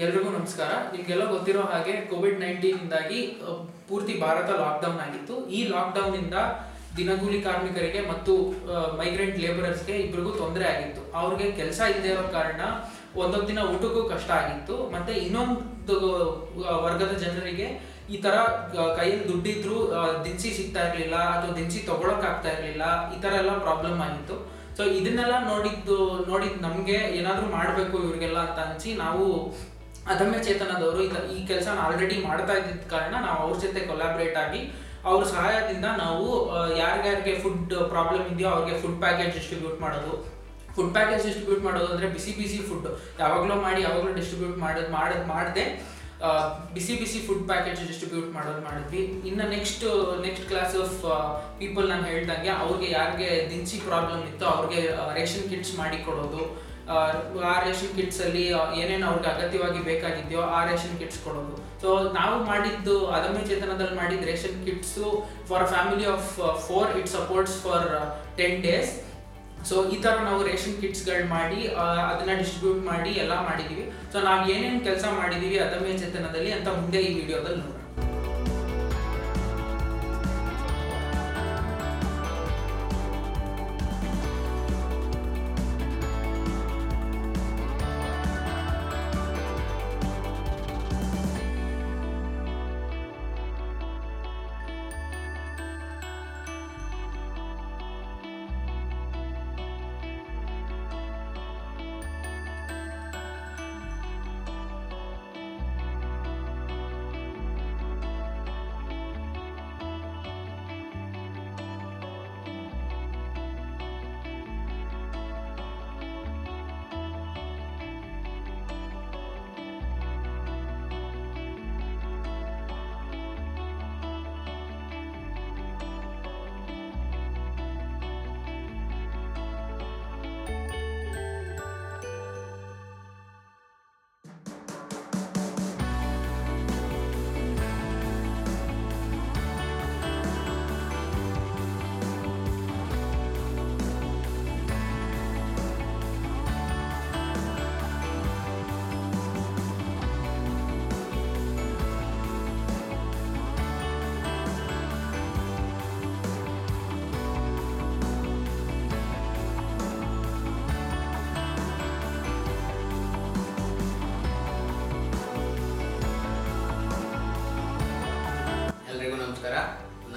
ಎಲ್ರಿಗೂ ನಮಸ್ಕಾರ. ನಿಮ್ಗೆಲ್ಲ ಗೊತ್ತಿರೋ ಹಾಗೆ ಕೋವಿಡ್ ನೈನ್ಟೀನ್ ಇಂದಾಗಿ ಪೂರ್ತಿ ಭಾರತ ಲಾಕ್ಡೌನ್ ಆಗಿತ್ತು. ಈ ಲಾಕ್ಡೌನ್ ಇಂದ ದಿನಗೂಲಿ ಕಾರ್ಮಿಕರಿಗೆ ಮತ್ತು ಮೈಗ್ರೆಂಟ್ ಲೇಬರರ್ಸ್ಗೆ ಇಬ್ರಿಗೂ ತೊಂದರೆ ಆಗಿತ್ತು. ಅವ್ರಿಗೆ ಕೆಲಸ ಇಲ್ಲದೆ ಇರೋ ಕಾರಣ ಒಂದೊಂದು ದಿನ ಊಟಕ್ಕೂ ಕಷ್ಟ ಆಗಿತ್ತು. ಮತ್ತೆ ಇನ್ನೊಂದು ವರ್ಗದ ಜನರಿಗೆ ಈ ತರ ಕೈಯಲ್ಲಿ ದುಡ್ಡಿದ್ರು ದಿನಸಿ ಸಿಗ್ತಾ ಇರಲಿಲ್ಲ ಅಥವಾ ದಿನಸಿ ತಗೊಳಕ್ ಆಗ್ತಾ ಇರ್ಲಿಲ್ಲ, ಈ ತರ ಎಲ್ಲ ಪ್ರಾಬ್ಲಮ್ ಆಗಿತ್ತು. ಸೊ ಇದನ್ನೆಲ್ಲ ನೋಡಿದ್ದು, ನೋಡಿದ್ ನಮ್ಗೆ ಏನಾದರೂ ಮಾಡಬೇಕು ಇವ್ರಿಗೆಲ್ಲ ಅಂತ ಅನ್ಸಿ ನಾವು ಅದಮ್ಯ ಚೇತನದವರು ಈ ಕೆಲಸನ ಆಲ್ರೆಡಿ ಮಾಡ್ತಾ ಇದ್ದಿದ್ದ ಕಾರಣ ನಾವು ಅವ್ರ ಜೊತೆ ಕೊಲಾಬ್ರೇಟ್ ಆಗಿ ಅವ್ರ ಸಹಾಯದಿಂದ ನಾವು ಯಾರ್ಯಾರಿಗೆ ಫುಡ್ ಪ್ರಾಬ್ಲಮ್ ಇದೆಯೋ ಅವ್ರಿಗೆ ಫುಡ್ ಪ್ಯಾಕೇಜ್ ಡಿಸ್ಟ್ರಿಬ್ಯೂಟ್ ಮಾಡೋದು. ಫುಡ್ ಪ್ಯಾಕೇಜ್ ಡಿಸ್ಟ್ರಿಬ್ಯೂಟ್ ಮಾಡೋದು ಅಂದರೆ ಬಿಸಿ ಬಿಸಿ ಫುಡ್ ಯಾವಾಗಲೂ ಮಾಡಿ, ಯಾವಾಗಲೂ ಡಿಸ್ಟ್ರಿಬ್ಯೂಟ್ ಮಾಡೋದು ಮಾಡೋದು, ಮಾಡದೆ ಬಿಸಿ ಬಿಸಿ ಫುಡ್ ಪ್ಯಾಕೇಜ್ ಡಿಸ್ಟ್ರಿಬ್ಯೂಟ್ ಮಾಡೋದು ಮಾಡಿದ್ವಿ. ಇನ್ನು next next class of people ನಾನು ಹೇಳ್ದಂಗೆ ಅವ್ರಿಗೆ ಯಾರಿಗೆ ದಿನಸಿ ಪ್ರಾಬ್ಲಮ್ ಇತ್ತು ಅವ್ರಿಗೆ ರೇಷನ್ ಕಿಟ್ಸ್ ಮಾಡಿ ಕೊಡೋದು. ಆ, ರೇಷನ್ ಕಿಟ್ಸ್ ಅಲ್ಲಿ ಏನೇನು ಅವ್ರಿಗೆ ಅಗತ್ಯವಾಗಿ ಬೇಕಾಗಿದೆಯೋ ಆ ರೇಷನ್ ಕಿಟ್ಸ್ ಕೊಡೋದು. ಸೊ ನಾವು ಮಾಡಿದ್ದು ಅದಮ್ಯ ಚೇತನದಲ್ಲಿ ಮಾಡಿದ ration kits for family of four it supports for ten days so ಈ ತರ ನಾವು ರೇಷನ್ ಕಿಟ್ಸ್ಗಳು ಮಾಡಿ ಅದನ್ನ ಡಿಸ್ಟ್ರಿಬ್ಯೂಟ್ ಮಾಡಿ ಎಲ್ಲ ಮಾಡಿದೀವಿ. ಸೊ ನಾವು ಏನೇನು ಕೆಲಸ ಮಾಡಿದೀವಿ ಅದಮ್ಯ ಚೇತನದಲ್ಲಿ ಅಂತ ಮುಂದೆ ಈ ವಿಡಿಯೋದಲ್ಲಿ ನೋಡೋಣ.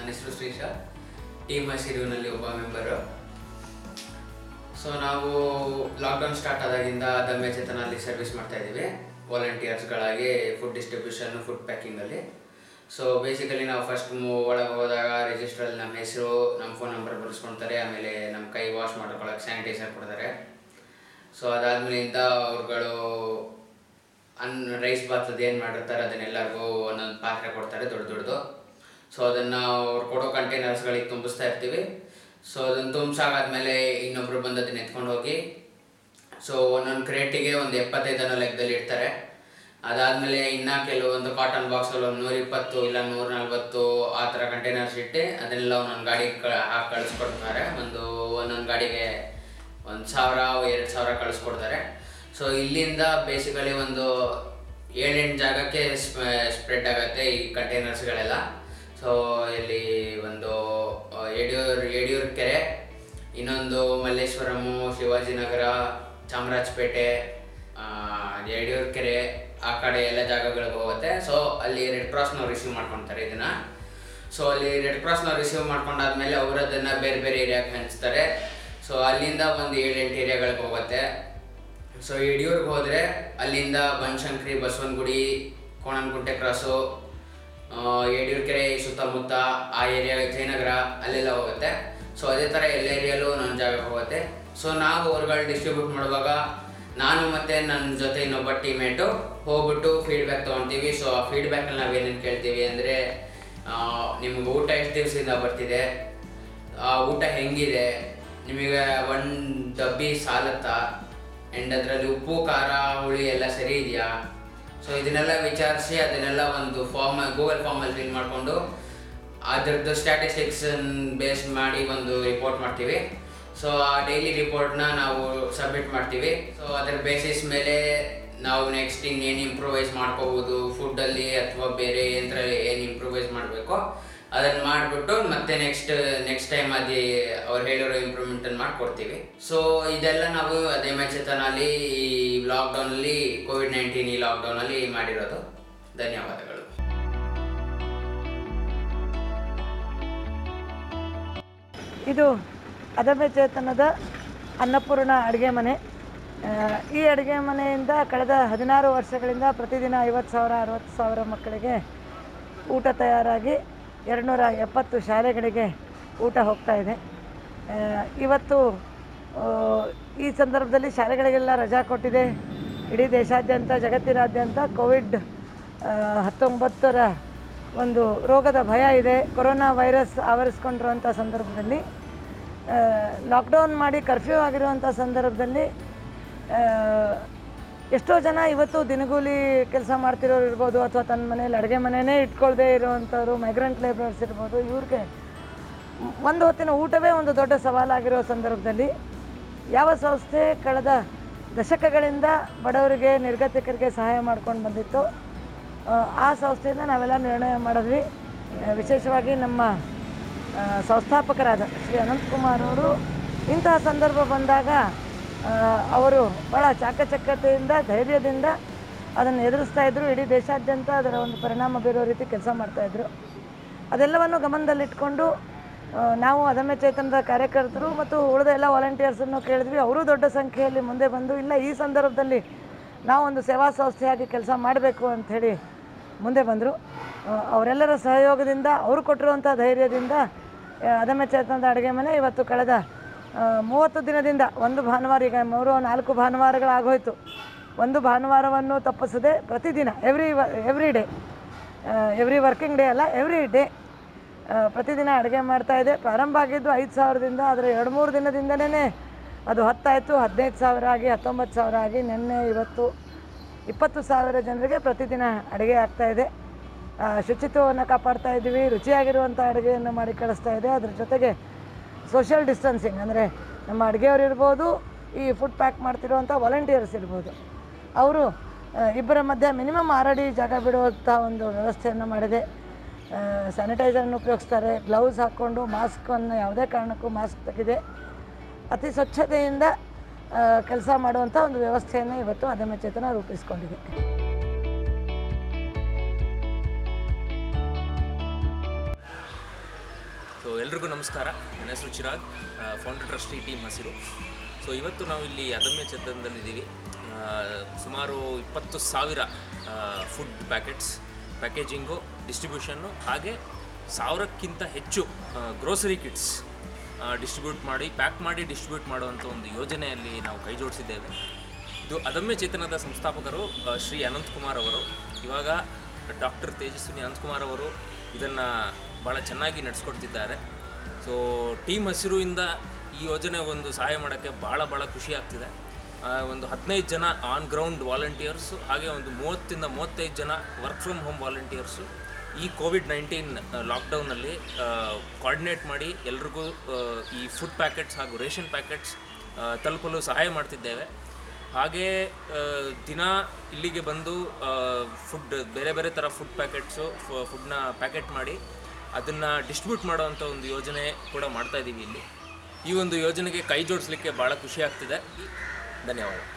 ನನ್ನ ಹೆಸರು ಶ್ರೀಶ. ಟೀಮ್ ಸಿರಿಯೂನಲ್ಲಿ ಒಬ್ಬ ಮೆಂಬರು ಸೊ ನಾವು ಲಾಕ್ಡೌನ್ ಸ್ಟಾರ್ಟ್ ಆದಾಗಿಂದ ದಮ್ಯ ಚೇತನಲ್ಲಿ ಸರ್ವಿಸ್ ಮಾಡ್ತಾ ಇದ್ದೀವಿ. ವಾಲಂಟಿಯರ್ಸ್ಗಳಾಗಿ ಫುಡ್ ಡಿಸ್ಟ್ರಿಬ್ಯೂಷನ್ ಫುಡ್ ಪ್ಯಾಕಿಂಗಲ್ಲಿ ಸೊ ಬೇಸಿಕಲಿ ನಾವು ಫಸ್ಟ್ ಒಳಗೆ ಹೋದಾಗ ರಿಜಿಸ್ಟ್ರಲ್ಲಿ ನಮ್ಮ ಹೆಸರು, ನಮ್ಮ ಫೋನ್ ನಂಬರ್ ಬರೆಸ್ಕೊಳ್ತಾರೆ ಆಮೇಲೆ ನಮ್ಮ ಕೈ ವಾಶ್ ಮಾಡ್ಕೊಳಕ್ಕೆ ಸ್ಯಾನಿಟೈಸರ್ ಕೊಡ್ತಾರೆ. ಸೊ ಅದಾದ್ಮೇಲಿಂದ ಅವ್ರುಗಳು ಅನ್ ರೈಸ್ ಬಾತದ್ದು ಏನು ಮಾಡಿರ್ತಾರೆ ಅದನ್ನೆಲ್ಲರಿಗೂ ಒಂದೊಂದು ಪಾತ್ರೆ ಕೊಡ್ತಾರೆ ದೊಡ್ಡ ದೊಡ್ಡದು. ಸೊ ಅದನ್ನು ಅವ್ರು ಕೊಡೋ ಕಂಟೈನರ್ಸ್ಗಳಿಗೆ ತುಂಬಿಸ್ತಾ ಇರ್ತೀವಿ. ಸೊ ಅದನ್ನು ತುಂಬಿಸಾಗಾದ್ಮೇಲೆ ಇನ್ನೊಬ್ರು ಬಂದು ಅದನ್ನ ಎತ್ಕೊಂಡು ಹೋಗಿ ಸೊ ಒಂದೊಂದು ಕ್ರೇಟಿಗೆ ಒಂದು ಎಪ್ಪತ್ತೈದು ಅನ್ನೋ ಲೆಕ್ಕದಲ್ಲಿ ಇಡ್ತಾರೆ. ಅದಾದಮೇಲೆ ಇನ್ನು ಕೆಲವೊಂದು ಕಾಟನ್ ಬಾಕ್ಸಲ್ಲಿ ಒಂದು ನೂರಿಪ್ಪತ್ತು ಇಲ್ಲ ನೂರ ನಲ್ವತ್ತು ಆ ಥರ ಕಂಟೈನರ್ಸ್ ಇಟ್ಟು ಅದನ್ನೆಲ್ಲ ಒಂದೊಂದು ಗಾಡಿಗೆ ಕ, ಹಾಕಿ ಕಳಿಸ್ಕೊಡ್ತಾರೆ. ಒಂದು ಒಂದೊಂದು ಗಾಡಿಗೆ ಒಂದು ಸಾವಿರ, ಎರಡು ಸಾವಿರ ಕಳಿಸ್ಕೊಡ್ತಾರೆ. ಸೊ ಇಲ್ಲಿಂದ ಬೇಸಿಕಲಿ ಒಂದು ಏಳೆಂಟು ಜಾಗಕ್ಕೆ ಸ್ಪ್ರೆಡ್ ಆಗುತ್ತೆ ಈ ಕಂಟೈನರ್ಸ್ಗಳೆಲ್ಲ ಸೊ ಇಲ್ಲಿ ಒಂದು ಯಡಿಯೂರು ಯಡಿಯೂರು ಕೆರೆ, ಇನ್ನೊಂದು ಮಲ್ಲೇಶ್ವರಮು ಶಿವಾಜಿನಗರ ಚಾಮರಾಜಪೇಟೆ ಯಡಿಯೂರು ಕೆರೆ, ಆ ಕಡೆ ಎಲ್ಲ ಜಾಗಗಳಿಗೆ ಹೋಗುತ್ತೆ. ಸೊ ಅಲ್ಲಿ ರೆಡ್ ಕ್ರಾಸ್ನವ್ರು ರಿಸೀವ್ ಮಾಡ್ಕೊತಾರೆ ಇದನ್ನ. ಸೊ ಅಲ್ಲಿ ರೆಡ್ ಕ್ರಾಸ್ನವ್ರು ರಿಸೀವ್ ಮಾಡ್ಕೊಂಡಾದ್ಮೇಲೆ ಅವರು ಅದನ್ನು ಬೇರೆ ಬೇರೆ ಏರಿಯಾಗೆ ಹಂಚ್ತಾರೆ. ಸೊ ಅಲ್ಲಿಂದ ಒಂದು ಏಳೆಂಟು ಏರಿಯಾಗಳಿಗೆ ಹೋಗುತ್ತೆ. ಸೊ ಯಡಿಯೂರ್ಗೆ ಹೋದರೆ ಅಲ್ಲಿಂದ ಬನಶಂಕರಿ, ಬಸವನಗುಡಿ, ಕೋಣನಕುಂಟೆ ಕ್ರಾಸು ಯಡಿಯೂರು ಕೆರೆ ಸುತ್ತಮುತ್ತ ಆ ಏರಿಯಾ ಜಯನಗರ ಅಲ್ಲೆಲ್ಲ ಹೋಗುತ್ತೆ. ಸೊ ಅದೇ ಥರ ಎಲ್ಲ ಏರಿಯಲ್ಲೂ ನನ್ನ ಜಾಗಕ್ಕೆ ಹೋಗುತ್ತೆ. ಸೊ ನಾವು ಹೊರಗಡೆ ಡಿಸ್ಟ್ರಿಬ್ಯೂಟ್ ಮಾಡುವಾಗ ನಾನು ಮತ್ತು ನನ್ನ ಜೊತೆ ಇನ್ನೊಬ್ಬ ಟೀಮೇಟು ಹೋಗ್ಬಿಟ್ಟು ಫೀಡ್ಬ್ಯಾಕ್ ತೊಗೊತೀವಿ. ಸೊ ಆ ಫೀಡ್ಬ್ಯಾಕಲ್ಲಿ ನಾವೇನೇನು ಕೇಳ್ತೀವಿ ಅಂದರೆ ನಿಮ್ಗೆ ಊಟ ಎಷ್ಟು ದಿವಸದಿಂದ ಬರ್ತಿದೆ? ಆ, ಊಟ ಹೆಂಗಿದೆ? ನಿಮಗೆ ಒಂದು ಡಬ್ಬಿ ಸಾಲತ್ತಾ? ಆ್ಯಂಡ್ ಅದರಲ್ಲಿ ಉಪ್ಪು, ಖಾರ, ಹುಳಿ ಎಲ್ಲ ಸರಿ ಇದೆಯಾ? ಸೊ ಇದನ್ನೆಲ್ಲ ವಿಚಾರಿಸಿ, ಅದನ್ನೆಲ್ಲ ಒಂದು ಫಾರ್ಮ್ ಗೂಗಲ್ ಫಾರ್ಮಲ್ಲಿ ಫಿಲ್ ಮಾಡಿಕೊಂಡು, ಅದರದ್ದು ಸ್ಟ್ಯಾಟಿಸ್ಟಿಕ್ಸ್ ಬೇಸ್ ಮಾಡಿ ಒಂದು ರಿಪೋರ್ಟ್ ಮಾಡ್ತೀವಿ. ಸೊ ಆ ಡೈಲಿ ರಿಪೋರ್ಟ್ನ ನಾವು ಸಬ್ಮಿಟ್ ಮಾಡ್ತೀವಿ. ಸೊ ಅದರ ಬೇಸಿಸ್ ಮೇಲೆ ನಾವು ನೆಕ್ಸ್ಟ್ ಇನ್ನೇನು ಇಂಪ್ರೂವೈಸ್ ಮಾಡ್ಕೋಬೋದು ಫುಡ್ಡಲ್ಲಿ ಅಥವಾ ಬೇರೆ ಯಂತ್ರದಲ್ಲಿ ಏನು ಇಂಪ್ರೂವೈಸ್ ಮಾಡಬೇಕು. ಅದನ್ನು ಮಾಡಿಬಿಟ್ಟು ಮತ್ತೆ ನೆಕ್ಸ್ಟ್ ನೆಕ್ಸ್ಟ್ ಟೈಮ್ ಅದೇ ಅವ್ರು ಹೇಳಿರೋ ಇಂಪ್ರೂವ್ಮೆಂಟನ್ನು ಮಾಡ್ಕೊಡ್ತೀವಿ. ಸೊ ಇದೆಲ್ಲ ನಾವು ಅದೇ ಚೇತನಲ್ಲಿ ಈ ಲಾಕ್ಡೌನಲ್ಲಿ ಕೋವಿಡ್ ನೈನ್ಟೀನ್ ಈ ಲಾಕ್ಡೌನಲ್ಲಿ ಮಾಡಿರೋದು. ಧನ್ಯವಾದಗಳು. ಇದು ಅದಮ್ಯ ಚೇತನದ ಅನ್ನಪೂರ್ಣ ಅಡುಗೆ ಮನೆ. ಈ ಅಡುಗೆ ಮನೆಯಿಂದ ಕಳೆದ ಹದಿನಾರು ವರ್ಷಗಳಿಂದ ಪ್ರತಿದಿನ ಐವತ್ತು ಸಾವಿರ, ಅರವತ್ತು ಸಾವಿರ ಮಕ್ಕಳಿಗೆ ಊಟ ತಯಾರಾಗಿ ಎರಡುನೂರ ಎಪ್ಪತ್ತು ಶಾಲೆಗಳಿಗೆ ಊಟ ಹೋಗ್ತಾ ಇದೆ. ಇವತ್ತು ಈ ಸಂದರ್ಭದಲ್ಲಿ ಶಾಲೆಗಳಿಗೆಲ್ಲ ರಜಾ ಕೊಟ್ಟಿದೆ. ಇಡೀ ದೇಶಾದ್ಯಂತ, ಜಗತ್ತಿನಾದ್ಯಂತ ಕೋವಿಡ್ ಹತ್ತೊಂಬತ್ತರ ಒಂದು ರೋಗದ ಭಯ ಇದೆ. ಕೊರೋನಾ ವೈರಸ್ ಆವರಿಸ್ಕೊಂಡಿರುವಂಥ ಸಂದರ್ಭದಲ್ಲಿ ಲಾಕ್ಡೌನ್ ಮಾಡಿ ಕರ್ಫ್ಯೂ ಆಗಿರುವಂಥ ಸಂದರ್ಭದಲ್ಲಿ ಎಷ್ಟೋ ಜನ ಇವತ್ತು ದಿನಗೂಲಿ ಕೆಲಸ ಮಾಡ್ತಿರೋರು ಇರ್ಬೋದು ಅಥವಾ ತನ್ನ ಮನೇಲಿ ಅಡುಗೆ ಮನೆಯೇ ಇಟ್ಕೊಳ್ಳದೆ ಇರುವಂಥವ್ರು ಮೈಗ್ರೆಂಟ್ ಲೇಬರ್ಸ್ ಇರ್ಬೋದು ಇವ್ರಿಗೆ ಒಂದು ಹೊತ್ತಿನ ಊಟವೇ ಒಂದು ದೊಡ್ಡ ಸವಾಲಾಗಿರೋ ಸಂದರ್ಭದಲ್ಲಿ ಯಾವ ಸಂಸ್ಥೆ ಕಳೆದ ದಶಕಗಳಿಂದ ಬಡವರಿಗೆ ನಿರ್ಗತಿಕರಿಗೆ ಸಹಾಯ ಮಾಡ್ಕೊಂಡು ಬಂದಿತ್ತು? ಆ, ಸಂಸ್ಥೆಯಿಂದ ನಾವೆಲ್ಲ ನಿರ್ಣಯ ಮಾಡಿದ್ವಿ. ವಿಶೇಷವಾಗಿ ನಮ್ಮ ಸಂಸ್ಥಾಪಕರಾದ ಶ್ರೀ ಅನಂತಕುಮಾರ್ ಅವರು ಇಂತಹ ಸಂದರ್ಭ ಬಂದಾಗ ಅವರು ಭಾಳ ಚಾಕಚಕ್ಯತೆಯಿಂದ, ಧೈರ್ಯದಿಂದ ಅದನ್ನು ಎದುರಿಸ್ತಾ ಇದ್ದರು ಇಡೀ ದೇಶಾದ್ಯಂತ ಅದರ ಒಂದು ಪರಿಣಾಮ ಬೀರೋ ರೀತಿ ಕೆಲಸ ಮಾಡ್ತಾಯಿದ್ರು ಅದೆಲ್ಲವನ್ನು ಗಮನದಲ್ಲಿಟ್ಕೊಂಡು ನಾವು ಅದಮ್ಯ ಚೇತನದ ಕಾರ್ಯಕರ್ತರು ಮತ್ತು ಉಳಿದ ಎಲ್ಲ ವಾಲಂಟಿಯರ್ಸನ್ನು ಕೇಳಿದ್ವಿ. ಅವರು ದೊಡ್ಡ ಸಂಖ್ಯೆಯಲ್ಲಿ ಮುಂದೆ ಬಂದು, ಇಲ್ಲ, ಈ ಸಂದರ್ಭದಲ್ಲಿ ನಾವು ಒಂದು ಸೇವಾ ಸಂಸ್ಥೆಯಾಗಿ ಕೆಲಸ ಮಾಡಬೇಕು ಅಂಥೇಳಿ ಮುಂದೆ ಬಂದರು. ಅವರೆಲ್ಲರ ಸಹಯೋಗದಿಂದ, ಅವರು ಕೊಟ್ಟಿರುವಂಥ ಧೈರ್ಯದಿಂದ ಅದಮ್ಯ ಚೇತನದ ಅಡುಗೆ ಮನೆ ಇವತ್ತು ಕಳೆದ ಮೂವತ್ತು ದಿನದಿಂದ ಒಂದು ಭಾನುವಾರ ಈಗ ಮೂರು ನಾಲ್ಕು ಭಾನುವಾರಗಳಾಗೋಯಿತು. ಒಂದು ಭಾನುವಾರವನ್ನು ತಪ್ಪಿಸದೆ ಪ್ರತಿದಿನ every every day every working day ಅಲ್ಲ ಎವ್ರಿ ಡೇ ಪ್ರತಿದಿನ ಅಡುಗೆ ಮಾಡ್ತಾ ಇದೆ. ಪ್ರಾರಂಭ ಆಗಿದ್ದು ಐದು ಸಾವಿರದಿಂದ ಆದರೆ ಎರಡು ಮೂರು ದಿನದಿಂದಲೇ ಅದು ಹತ್ತಾಯಿತು. ಹದಿನೈದು ಸಾವಿರ ಆಗಿ ಹತ್ತೊಂಬತ್ತು ಸಾವಿರ ಆಗಿ ನಿನ್ನೆ ಇವತ್ತು ಇಪ್ಪತ್ತು ಸಾವಿರ ಜನರಿಗೆ ಪ್ರತಿದಿನ ಅಡುಗೆ ಆಗ್ತಾ ಇದೆ. ಆ, ಶುಚಿತ್ವವನ್ನು ಕಾಪಾಡ್ತಾ ಇದ್ದೀವಿ. ರುಚಿಯಾಗಿರುವಂಥ ಅಡುಗೆಯನ್ನು ಮಾಡಿ ಕಳಿಸ್ತಾ ಇದೆ. ಅದ್ರ ಜೊತೆಗೆ ಸೋಷಿಯಲ್ ಡಿಸ್ಟೆನ್ಸಿಂಗ್ ಅಂದರೆ ನಮ್ಮ ಅಡುಗೆಯವ್ರು ಇರ್ಬೋದು, ಈ ಫುಡ್ ಪ್ಯಾಕ್ ಮಾಡ್ತಿರುವಂಥ ವಾಲಂಟಿಯರ್ಸ್ ಇರ್ಬೋದು. ಅವರು ಇಬ್ಬರ ಮಧ್ಯೆ ಮಿನಿಮಮ್ ಆರಡಿ ಜಾಗ ಬಿಡುವಂಥ ಒಂದು ವ್ಯವಸ್ಥೆಯನ್ನು ಮಾಡಿದೆ. ಸ್ಯಾನಿಟೈಸರನ್ನು ಉಪಯೋಗಿಸ್ತಾರೆ ಗ್ಲೌಸ್ ಹಾಕ್ಕೊಂಡು ಮಾಸ್ಕನ್ನು ಯಾವುದೇ ಕಾರಣಕ್ಕೂ ಮಾಸ್ಕ್ ತೆಗೆದೆ, ಅತಿ ಸ್ವಚ್ಛತೆಯಿಂದ ಕೆಲಸ ಮಾಡುವಂಥ ಒಂದು ವ್ಯವಸ್ಥೆಯನ್ನು ಇವತ್ತು ಅದಮ್ಯ ಚೇತನ ರೂಪಿಸ್ಕೊಂಡಿದೆ. ಎಲ್ರಿಗೂ ನಮಸ್ಕಾರ. ನನ್ನ ಹೆಸರು Chirag founder trustee team Hasiru. So ಇವತ್ತು ನಾವು ಇಲ್ಲಿ ಅದಮ್ಯ ಚಂದನದಲ್ಲಿದ್ದೀವಿ ಸುಮಾರು ಇಪ್ಪತ್ತು ಸಾವಿರ ಫುಡ್ ಪ್ಯಾಕೆಟ್ಸ್ ಪ್ಯಾಕೇಜಿಂಗು ಡಿಸ್ಟ್ರಿಬ್ಯೂಷನ್ನು ಹಾಗೆ ಸಾವಿರಕ್ಕಿಂತ ಹೆಚ್ಚು ಗ್ರೋಸರಿ ಕಿಟ್ಸ್ ಡಿಸ್ಟ್ರಿಬ್ಯೂಟ್ ಮಾಡಿ ಪ್ಯಾಕ್ ಮಾಡಿ ಡಿಸ್ಟ್ರಿಬ್ಯೂಟ್ ಮಾಡುವಂಥ ಒಂದು ಯೋಜನೆಯಲ್ಲಿ ನಾವು ಕೈ ಜೋಡಿಸಿದ್ದೇವೆ. ಇದು ಅದಮ್ಯ ಚೇತನದ ಸಂಸ್ಥಾಪಕರು ಶ್ರೀ ಅನಂತಕುಮಾರ್ ಅವರು. ಇವಾಗ ಡಾಕ್ಟರ್ ತೇಜಸ್ವಿನಿ ಅನಂತಕುಮಾರ್ ಅವರು ಇದನ್ನು ಭಾಳ ಚೆನ್ನಾಗಿ ನಡೆಸ್ಕೊಡ್ತಿದ್ದಾರೆ. ಸೊ ಟೀಮ್ ಹಸಿರುವಿಂದ ಈ ಯೋಜನೆ ಒಂದು ಸಹಾಯ ಮಾಡೋಕ್ಕೆ ಭಾಳ ಭಾಳ ಖುಷಿ ಆಗ್ತಿದೆ. ಒಂದು ಹದಿನೈದು ಜನ ಆನ್ ಗ್ರೌಂಡ್ ವಾಲಂಟಿಯರ್ಸು ಹಾಗೆ ಒಂದು ಮೂವತ್ತಿಂದ ಮೂವತ್ತೈದು ಜನ ವರ್ಕ್ ಫ್ರಮ್ ಹೋಮ್ ವಾಲಂಟಿಯರ್ಸು ಈ ಕೋವಿಡ್ ನೈನ್ಟೀನ್ ಲಾಕ್ಡೌನಲ್ಲಿ ಕೋಆರ್ಡಿನೇಟ್ ಮಾಡಿ ಎಲ್ರಿಗೂ ಈ ಫುಡ್ ಪ್ಯಾಕೆಟ್ಸ್ ಹಾಗೂ ರೇಷನ್ ಪ್ಯಾಕೆಟ್ಸ್ ತಲುಪಲು ಸಹಾಯ ಮಾಡ್ತಿದ್ದೇವೆ. ಹಾಗೆ ದಿನ ಇಲ್ಲಿಗೆ ಬಂದು ಫುಡ್ ಬೇರೆ ಬೇರೆ ಥರ ಫುಡ್ ಪ್ಯಾಕೆಟ್ಸು ಫುಡ್ನ ಪ್ಯಾಕೆಟ್ ಮಾಡಿ ಅದನ್ನು ಡಿಸ್ಟ್ರಿಬ್ಯೂಟ್ ಮಾಡೋವಂಥ ಒಂದು ಯೋಜನೆ ಕೂಡ ಮಾಡ್ತಾಯಿದ್ದೀವಿ ಇಲ್ಲಿ. ಈ ಒಂದು ಯೋಜನೆಗೆ ಕೈ ಜೋಡಿಸ್ಲಿಕ್ಕೆ ಭಾಳ ಖುಷಿ ಆಗ್ತಿದೆ. ಧನ್ಯವಾದ.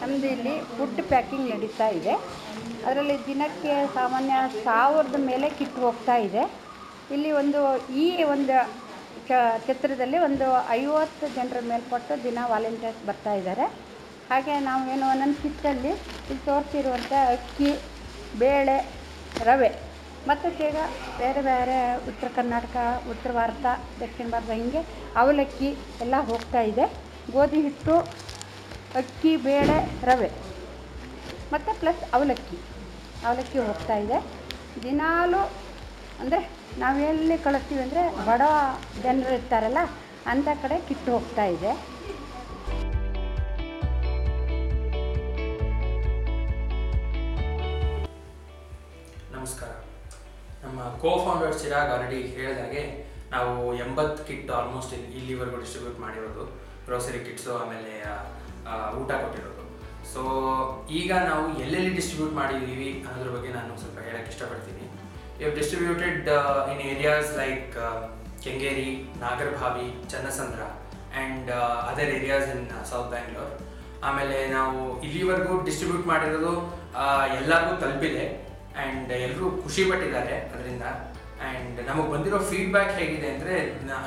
ನಮ್ಮದು ಇಲ್ಲಿ ಫುಡ್ ಪ್ಯಾಕಿಂಗ್ ನಡೀತಾ ಇದೆ. ಅದರಲ್ಲಿ ದಿನಕ್ಕೆ ಸಾಮಾನ್ಯ ಸಾವಿರದ ಮೇಲೆ ಕಿಟ್ ಹೋಗ್ತಾ ಇದೆ. ಇಲ್ಲಿ ಒಂದು ಈ ಒಂದು ಚ ಚಿತ್ರದಲ್ಲಿ ಒಂದು ಐವತ್ತು ಜನರ ಮೇಲ್ಪಟ್ಟು ದಿನ ವಾಲಂಟಿಯರ್ಸ್ ಬರ್ತಾ ಇದ್ದಾರೆ. ಹಾಗೆ ನಾವೇನು ಒಂದೊಂದು ಕಿಟ್ಟಲ್ಲಿ ಇಲ್ಲಿ ತೋರಿಸಿರುವಂಥ ಅಕ್ಕಿ, ಬೇಳೆ, ರವೆ ಮತ್ತು ಈಗ ಬೇರೆ ಬೇರೆ ಉತ್ತರ ಕರ್ನಾಟಕ, ಉತ್ತರ ಭಾರತ, ದಕ್ಷಿಣ ಭಾರತ ಹೀಗೆ ಅವಲಕ್ಕಿ ಎಲ್ಲ ಹೋಗ್ತಾ ಇದೆ. ಗೋಧಿ ಹಿಟ್ಟು ಅಕ್ಕಿ, ಬೇಳೆ, ರವೆ. ಮತ್ತು ಪ್ಲಸ್ ಅವಲಕ್ಕಿ. ಅವಲಕ್ಕಿ ಹೋಗ್ತಾ ಇದೆ. ದಿನಾಲೂ ಅಂದರೆ ನಾವೆಲ್ಲಿ ಕಳಿಸ್ತೀವಿ ಅಂದರೆ ಬಡ ಜನರು ಇರ್ತಾರಲ್ಲ ಅಂಥ ಕಡೆ ಕಿಟ್ಟು ಹೋಗ್ತಾ ಇದೆ. ನಮಸ್ಕಾರ. ನಮ್ಮ ಕೋ ಫೌಂಡರ್ ಚಿರಾಗ್ ಆಲ್ರೆಡಿ ಹೇಳಿದಾಗೆ ನಾವು ಎಂಬತ್ತು ಕಿಟ್ ಆಲ್ಮೋಸ್ಟ್ ಇಲ್ಲಿವರೆಗೂ ಡಿಸ್ಟ್ರಿಬ್ಯೂಟ್ ಮಾಡಿರೋದು. ಗ್ರೋಸರಿ ಕಿಟ್ಸು ಆಮೇಲೆ ಊಟ ಕೊಟ್ಟಿರೋದು. ಸೊ ಈಗ ನಾವು ಎಲ್ಲೆಲ್ಲಿ ಡಿಸ್ಟ್ರಿಬ್ಯೂಟ್ ಮಾಡಿದ್ದೀವಿ ಅನ್ನೋದ್ರ ಬಗ್ಗೆ ನಾನು ಸ್ವಲ್ಪ ಹೇಳಕ್ಕೆ ಇಷ್ಟಪಡ್ತೀನಿ. You distributed in areas like Kengeri Nagarabhavi Channasandra and other areas in south Bangalore ಆಮೇಲೆ ನಾವು ಇಲ್ಲಿವರೆಗೂ ಡಿಸ್ಟ್ರಿಬ್ಯೂಟ್ ಮಾಡಿರೋದು ಎಲ್ಲರಿಗೂ ತಲುಪಿದೆ. ಆ್ಯಂಡ್ ಎಲ್ಲರೂ ಖುಷಿಪಟ್ಟಿದ್ದಾರೆ ಅದರಿಂದ ಆ್ಯಂಡ್ ನಮಗೆ ಬಂದಿರೋ ಫೀಡ್ಬ್ಯಾಕ್ ಹೇಗಿದೆ ಅಂದರೆ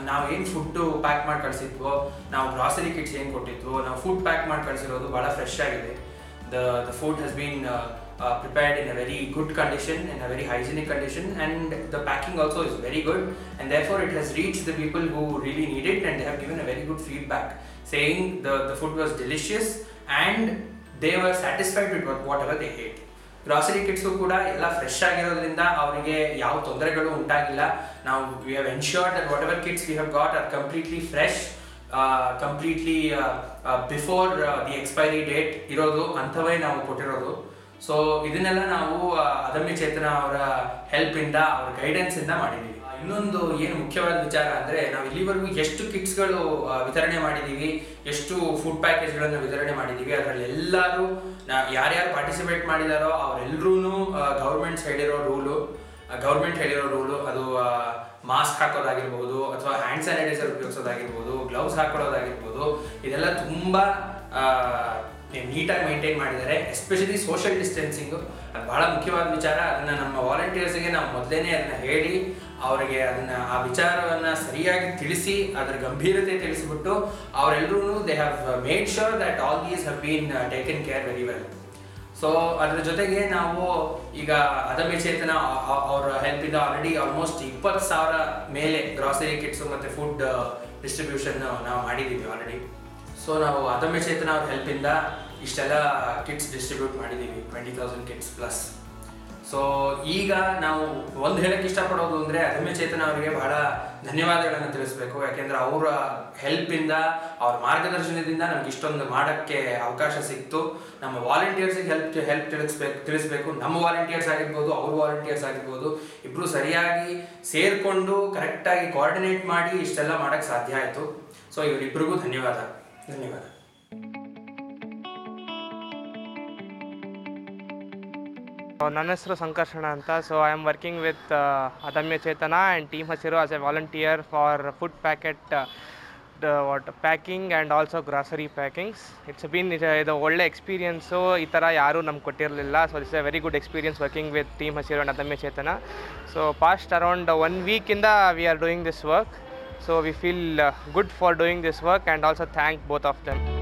ನಾವು ಏನು ಫುಡ್ಡು ಪ್ಯಾಕ್ ಮಾಡಿ ಕಳಿಸಿದ್ವೋ, ನಾವು ಗ್ರಾಸರಿ ಕಿಟ್ಸ್ ಏನು ಕೊಟ್ಟಿದ್ವೋ, ನಾವು ಫುಡ್ ಪ್ಯಾಕ್ ಮಾಡಿ ಕಳಿಸಿರೋದು ಭಾಳ ಫ್ರೆಶ್ ಆಗಿದೆ. The the food has been prepared in a very good condition in a very hygienic condition and the packing also is very good and therefore it has reach the people who really need it and they have given a very good feedback saying the the food was delicious and they were satisfied with whatever they ate grocery kits ಕೂಡ ಎಲ್ಲ fresh ಆಗಿರೋದ್ರಿಂದ ಅವರಿಗೆ ಯಾವ ತೊಂದರೆಗಳು ಉಂಟಾಗಿಲ್ಲ. ನಾವು we have ensured that whatever kits we have got are completely fresh completely before the expiry date ಇರೋದು ಅಂಥವೇ ನಾವು ಕೊಟ್ಟಿರೋದು. ಸೊ ಇದನ್ನೆಲ್ಲ ನಾವು ಅದಮ್ಯ ಚೇತನ ಅವರ ಹೆಲ್ಪ್ ಇಂದ ಅವರ ಗೈಡೆನ್ಸ್ ಇಂದ ಮಾಡಿದೀವಿ. ಆ, ಇನ್ನೊಂದು ಏನು ಮುಖ್ಯವಾದ ವಿಚಾರ ಅಂದ್ರೆ ನಾವು ಇಲ್ಲಿವರೆಗೂ ಎಷ್ಟು ಕಿಟ್ಸ್ಗಳು ವಿತರಣೆ ಮಾಡಿದೀವಿ, ಎಷ್ಟು ಫುಡ್ ಪ್ಯಾಕೇಜ್ಗಳನ್ನು ವಿತರಣೆ ಮಾಡಿದೀವಿ ಅದರಲ್ಲಿ ಎಲ್ಲರೂ ನಾ- ಯಾರ್ಯಾರು ಪಾರ್ಟಿಸಿಪೇಟ್ ಮಾಡಿದಾರೋ ಅವರೆಲ್ಲರೂ ಗೌರ್ಮೆಂಟ್ಸ್ ಹೇಳಿರೋ ರೂಲು ಗೌರ್ಮೆಂಟ್ ಹೇಳಿರೋ ರೂಲು, ಅದು ಮಾಸ್ಕ್ ಹಾಕೋದಾಗಿರ್ಬೋದು ಅಥವಾ ಹ್ಯಾಂಡ್ ಸ್ಯಾನಿಟೈಸರ್ ಉಪಯೋಗಿಸೋದಾಗಿರ್ಬೋದು, ಗ್ಲೌಸ್ ಹಾಕೊಳ್ಳೋದಾಗಿರ್ಬೋದು, ಇದೆಲ್ಲ ತುಂಬ ನೀಟಾಗಿ ಮೇಂಟೈನ್ ಮಾಡಿದ್ದಾರೆ, ಎಸ್ಪೆಷಲಿ ಸೋಷಿಯಲ್ ಡಿಸ್ಟೆನ್ಸಿಂಗು, ಅದು ಬಹಳ ಮುಖ್ಯವಾದ ವಿಚಾರ. ಅದನ್ನು ನಮ್ಮ ವಾಲಂಟಿಯರ್ಸಿಗೆ ನಾವು ಮೊದಲೇ ಅದನ್ನ ಹೇಳಿ ಅವರಿಗೆ ಅದನ್ನು, ಆ ವಿಚಾರವನ್ನು ಸರಿಯಾಗಿ ತಿಳಿಸಿ, ಅದರ ಗಂಭೀರತೆ ತಿಳಿಸಿಬಿಟ್ಟು ಅವರೆಲ್ಲರೂ they have made sure that all these have been taken care very well so ಅದರ ಜೊತೆಗೆ ನಾವು ಈಗ ಅದಮ್ಯ ಚೇತನ ಅವರ ಹೆಲ್ಪಿಂದ ಆಲ್ರೆಡಿ ಆಲ್ಮೋಸ್ಟ್ ಇಪ್ಪತ್ತು ಸಾವಿರ ಮೇಲೆ ಗ್ರಾಸರಿ ಕಿಟ್ಸು ಮತ್ತು ಫುಡ್ ಡಿಸ್ಟ್ರಿಬ್ಯೂಷನ್ ನಾವು ಮಾಡಿದ್ದೀವಿ ಆಲ್ರೆಡಿ ಸೊ ನಾವು ಅದಮ್ಯ ಚೇತನ ಅವ್ರ ಹೆಲ್ಪಿಂದ ಇಷ್ಟೆಲ್ಲ ಕಿಟ್ಸ್ ಡಿಸ್ಟ್ರಿಬ್ಯೂಟ್ ಮಾಡಿದ್ದೀವಿ twenty thousand kits plus so ಈಗ ನಾವು ಒಂದು ಹೇಳಕ್ಕೆ ಇಷ್ಟಪಡೋದು ಅಂದರೆ ಅದಮ್ಯ ಚೇತನ ಅವರಿಗೆ ಬಹಳ ಧನ್ಯವಾದಗಳನ್ನು ತಿಳಿಸ್ಬೇಕು. ಯಾಕೆಂದ್ರೆ ಅವರ ಹೆಲ್ಪಿಂದ ಅವ್ರ ಮಾರ್ಗದರ್ಶನದಿಂದ ನಮ್ಗೆ ಇಷ್ಟೊಂದು ಮಾಡೋಕ್ಕೆ ಅವಕಾಶ ಸಿಕ್ತು. ನಮ್ಮ ವಾಲಂಟಿಯರ್ಸಿಗೆ ಹೆಲ್ಪ್ ಹೆಲ್ಪ್ ತಿಳಿಸ್ಬೇಕು ತಿಳಿಸ್ಬೇಕು. ನಮ್ಮ ವಾಲಂಟಿಯರ್ಸ್ ಆಗಿರ್ಬೋದು, ಅವ್ರ ವಾಲಂಟಿಯರ್ಸ್ ಆಗಿರ್ಬೋದು. ಇಬ್ಬರು ಸರಿಯಾಗಿ ಸೇರಿಕೊಂಡು ಕರೆಕ್ಟಾಗಿ ಕೋಆರ್ಡಿನೇಟ್ ಮಾಡಿ ಇಷ್ಟೆಲ್ಲ ಮಾಡೋಕ್ಕೆ ಸಾಧ್ಯ ಆಯಿತು. ಸೊ ಇವರಿಬ್ಬರಿಗೂ ಧನ್ಯವಾದ. ಧನ್ಯವಾದ. ನನ್ನ ಹೆಸರು ಸಂಕರ್ಷಣ ಅಂತ. So I am working with Adamya Chetana and team Hasiru as a volunteer for food packet what packing and also grocery packings it's been ಇದು ಒಳ್ಳೆ ಎಕ್ಸ್ಪೀರಿಯನ್ಸು ಈ ಥರ ಯಾರೂ ನಮ್ಗೆ ಕೊಟ್ಟಿರಲಿಲ್ಲ. So it's a very good experience working with team Hasiru and Adamya Chetana so past around one ವೀಕಿಂದ we are doing this work so we feel good for doing this work and also thank both of them